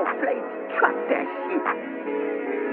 all plates. Trust their shit.